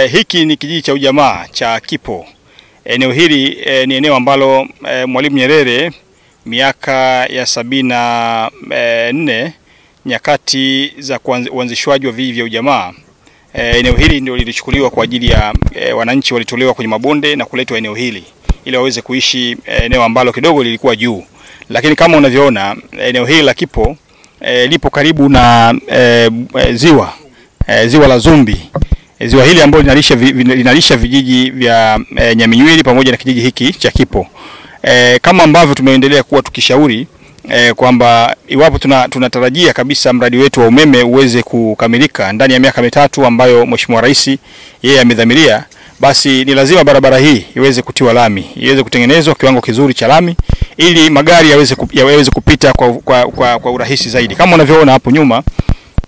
E, hiki ni kijiji cha ujamaa cha Kipo. Eneo hili e, ni eneo ambalo e, Mwalimu Nyerere miaka ya sabini na e, nne nyakati za uanzishwaji wa vijiji vya ujamaa e, eneo hili ndio lilichukuliwa kwa ajili ya e, wananchi walitolewa kwenye mabonde na kuletwa eneo hili ili waweze kuishi eneo ambalo kidogo lilikuwa juu, lakini kama unavyoona eneo hili la Kipo e, lipo karibu na e, ziwa e, ziwa la Zumbi. Ziwa hili ambalo linalisha, linalisha vijiji vya e, Nyaminywili pamoja na kijiji hiki cha Kipo. E, kama ambavyo tumeendelea kuwa tukishauri e, kwamba iwapo tuna, tunatarajia kabisa mradi wetu wa umeme uweze kukamilika ndani ya miaka mitatu ambayo Mheshimiwa Rais yeye amedhamiria, basi ni lazima barabara hii iweze kutiwa lami, iweze kutengenezwa kiwango kizuri cha lami ili magari yaweze, yaweze kupita kwa, kwa, kwa, kwa urahisi zaidi. Kama unavyoona hapo nyuma,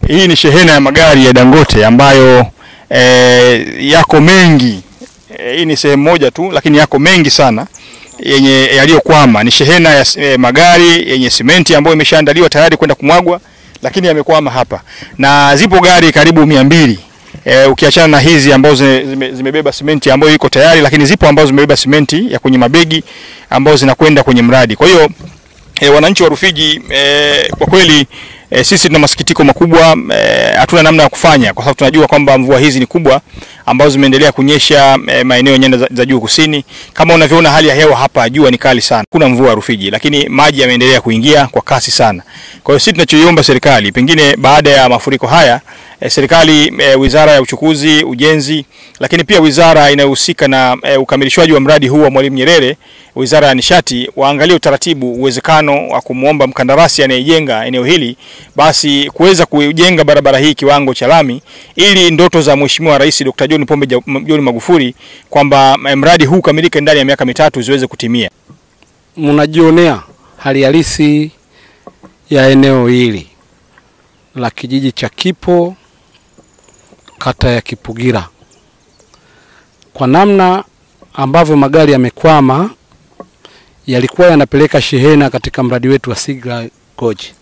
hii ni shehena ya magari ya Dangote ambayo E, yako mengi e, hii ni sehemu moja tu, lakini yako mengi sana yenye yaliyokwama. Ni shehena ya e, magari yenye simenti ambayo imeshaandaliwa tayari kwenda kumwagwa, lakini yamekwama hapa, na zipo gari karibu mia mbili e, ukiachana na hizi ambazo zimebeba zime, zimebeba simenti ambayo iko tayari, lakini zipo ambazo zimebeba simenti ya kwenye mabegi ambazo zinakwenda kwenye mradi. Kwa hiyo e, wananchi wa Rufiji e, kwa kweli E, sisi tuna masikitiko makubwa, hatuna e, namna ya kufanya kwa sababu tunajua kwamba mvua hizi ni kubwa ambazo zimeendelea kunyesha e, maeneo nyanda za, za juu kusini. Kama unavyoona hali ya hewa hapa, jua ni kali sana, kuna mvua Rufiji, lakini maji yameendelea kuingia kwa kasi sana. Kwa hiyo sisi tunachoiomba serikali, pengine baada ya mafuriko haya e, serikali e, wizara ya uchukuzi, ujenzi, lakini pia wizara inayohusika na e, ukamilishwaji wa mradi huu wa Mwalimu Nyerere, wizara ya nishati, waangalie utaratibu, uwezekano wa kumwomba mkandarasi anayejenga eneo hili basi kuweza kujenga barabara hii kiwango cha lami ili ndoto za Mheshimiwa Rais Dr. John Pombe John Magufuli kwamba mradi huu ukamilike ndani ya miaka mitatu ziweze kutimia. Mnajionea hali halisi ya eneo hili la kijiji cha Kipo, kata ya Kipugira, kwa namna ambavyo magari yamekwama, yalikuwa yanapeleka shehena katika mradi wetu wa Sigla Goji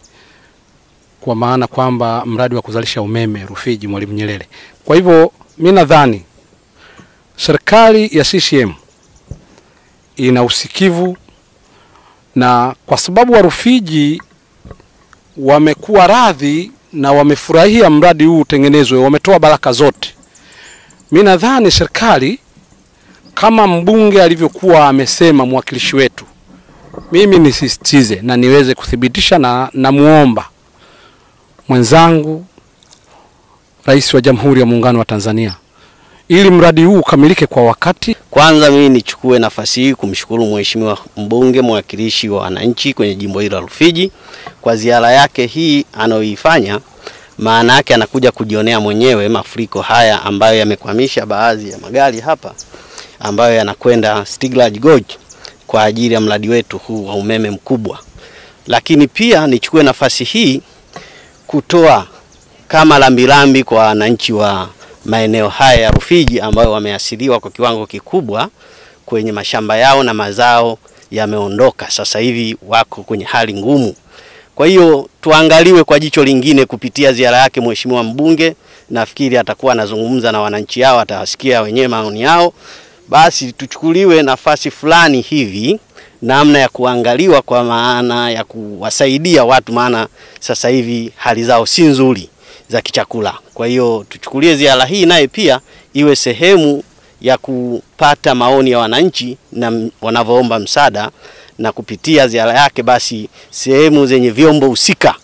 kwa maana kwamba mradi wa kuzalisha umeme Rufiji Mwalimu Nyerere. Kwa hivyo mi nadhani serikali ya CCM ina usikivu, na kwa sababu wa Rufiji wamekuwa radhi na wamefurahia mradi huu utengenezwe, wametoa baraka zote. Mi nadhani serikali kama mbunge alivyokuwa amesema mwakilishi wetu, mimi nisisitize na niweze kuthibitisha na namuomba mwenzangu Rais wa Jamhuri ya Muungano wa Tanzania ili mradi huu ukamilike kwa wakati. Kwanza mimi nichukue nafasi hii kumshukuru Mheshimiwa mbunge mwakilishi wa wananchi kwenye jimbo hili la Rufiji kwa ziara yake hii anayoifanya. Maana yake anakuja kujionea mwenyewe mafuriko haya ambayo yamekwamisha baadhi ya magari hapa ambayo yanakwenda Stiglaj Gorge kwa ajili ya mradi wetu huu wa umeme mkubwa. Lakini pia nichukue nafasi hii kutoa kama rambirambi kwa wananchi wa maeneo haya ya Rufiji ambayo wameasiliwa kwa kiwango kikubwa kwenye mashamba yao na mazao yameondoka, sasa hivi wako kwenye hali ngumu. Kwa hiyo tuangaliwe kwa jicho lingine kupitia ziara yake mheshimiwa mbunge. Nafikiri atakuwa anazungumza na wananchi hao, atawasikia wenyewe maoni yao, basi tuchukuliwe nafasi fulani hivi namna ya kuangaliwa kwa maana ya kuwasaidia watu, maana sasa hivi hali zao si nzuri za kichakula. Kwa hiyo tuchukulie ziara hii naye pia iwe sehemu ya kupata maoni ya wananchi na wanavyoomba msaada, na kupitia ziara yake basi sehemu zenye vyombo husika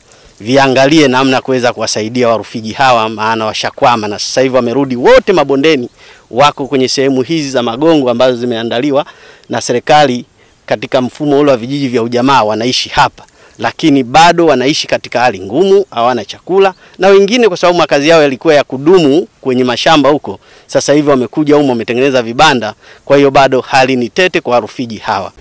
viangalie namna kuweza kuwasaidia Warufiji hawa, maana washakwama na sasa hivi wamerudi wote mabondeni, wako kwenye sehemu hizi za magongo ambazo zimeandaliwa na serikali katika mfumo ule wa vijiji vya ujamaa wanaishi hapa, lakini bado wanaishi katika hali ngumu, hawana chakula, na wengine kwa sababu makazi yao yalikuwa ya kudumu kwenye mashamba huko, sasa hivi wamekuja humo wametengeneza vibanda. Kwa hiyo bado hali ni tete kwa Warufiji hawa.